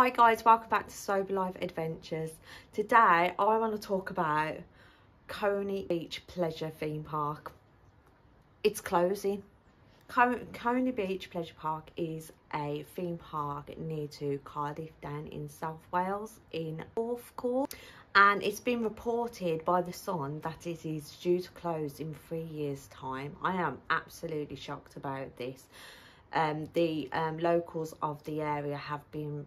Hi guys, welcome back to Sober Life Adventures. Today I want to talk about Coney Beach Pleasure Theme Park. It's closing. Coney Beach Pleasure Park is a theme park near to Cardiff down in South Wales in North Porthcawl and it's been reported by the Sun that it is due to close in three years time. I am absolutely shocked about this. Um, the um, locals of the area have been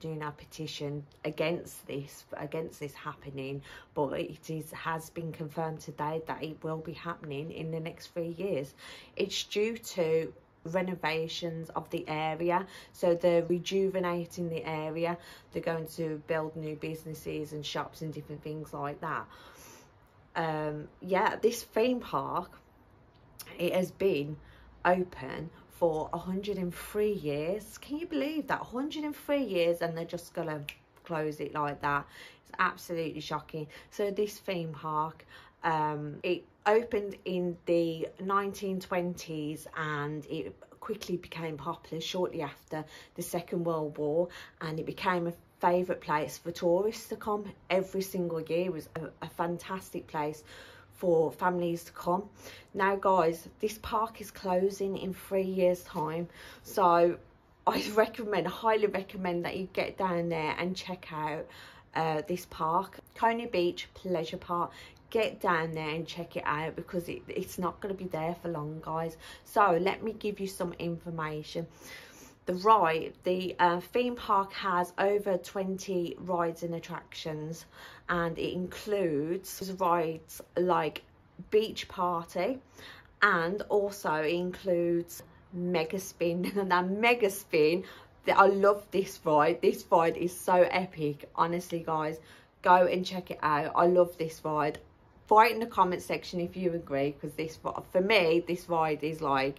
doing a petition against this against this happening but it is has been confirmed today that it will be happening in the next three years. It's due to renovations of the area. So they're rejuvenating the area. They're going to build new businesses and shops and different things like that. Um yeah this theme park it has been open for 103 years. Can you believe that? 103 years and they're just going to close it like that. It's absolutely shocking. So this theme park, um, it opened in the 1920s and it quickly became popular shortly after the Second World War and it became a favourite place for tourists to come every single year. It was a, a fantastic place for families to come. Now guys, this park is closing in three years time. So I recommend, highly recommend that you get down there and check out uh, this park. Coney Beach Pleasure Park. Get down there and check it out because it, it's not going to be there for long guys. So let me give you some information the ride, the uh, theme park has over 20 rides and attractions and it includes rides like beach party and also includes mega spin. And that mega spin I love this ride. This ride is so epic. Honestly guys go and check it out. I love this ride. Write in the comment section if you agree because this for me this ride is like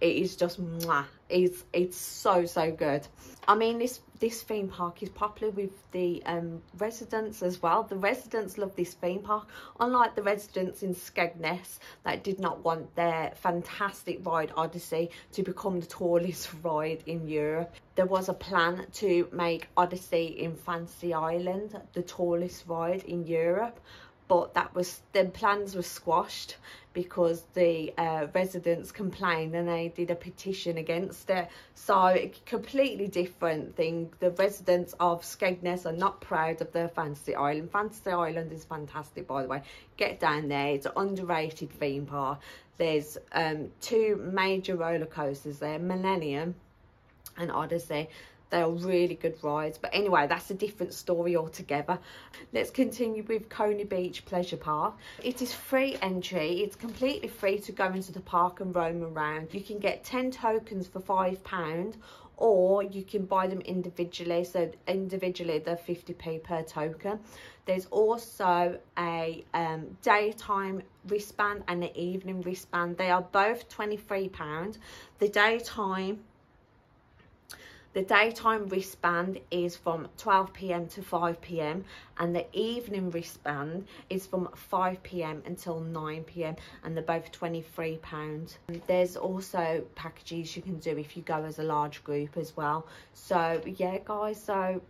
it is just mwah. It's it's so so good. I mean this this theme park is popular with the um, residents as well. The residents love this theme park. Unlike the residents in Skegness that did not want their fantastic ride Odyssey to become the tallest ride in Europe. There was a plan to make Odyssey in Fantasy Island the tallest ride in Europe but that was the plans were squashed because the uh, residents complained and they did a petition against it. So completely different thing. The residents of Skegness are not proud of their fantasy island. Fantasy island is fantastic by the way. Get down there. It's an underrated theme park. There's um, two major roller coasters there millennium and odyssey they are really good rides. But anyway, that's a different story altogether. Let's continue with Coney Beach Pleasure Park. It is free entry. It's completely free to go into the park and roam around. You can get 10 tokens for £5 or you can buy them individually. So individually, they're 50p per token. There's also a um, daytime wristband and an evening wristband. They are both £23. The daytime the daytime wristband is from 12pm to 5pm and the evening wristband is from 5pm until 9pm and they're both £23. There's also packages you can do if you go as a large group as well. So yeah guys, so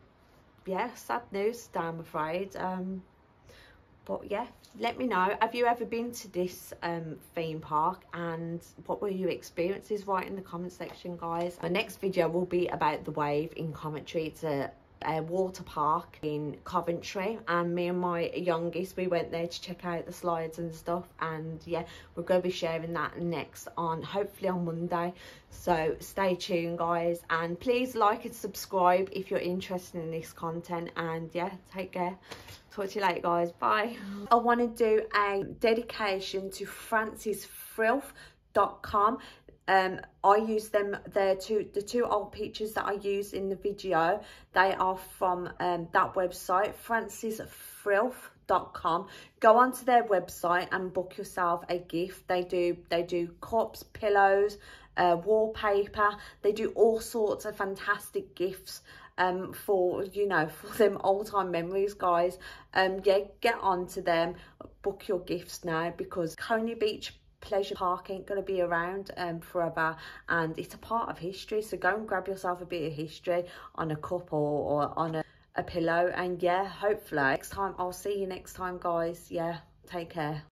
yeah, sad news, I'm afraid. Um, but yeah let me know. Have you ever been to this um, theme park? And what were your experiences? Write in the comment section guys. My next video will be about the wave in Coventry. It's a water park in Coventry and me and my youngest we went there to check out the slides and stuff and yeah we're going to be sharing that next on hopefully on Monday. So stay tuned guys and please like and subscribe if you're interested in this content and yeah take care. Talk to you later guys. Bye. I want to do a dedication to francisfrith.com um, I use them, they're two, the two old pictures that I use in the video, they are from um, that website, francisfrith.com. Go onto their website and book yourself a gift. They do, they do cups, pillows, uh, wallpaper. They do all sorts of fantastic gifts um, for, you know, for them old-time memories, guys. Um, yeah, get on to them, book your gifts now because Coney Beach pleasure park ain't going to be around um, forever and it's a part of history so go and grab yourself a bit of history on a cup or, or on a, a pillow and yeah hopefully next time i'll see you next time guys. Yeah take care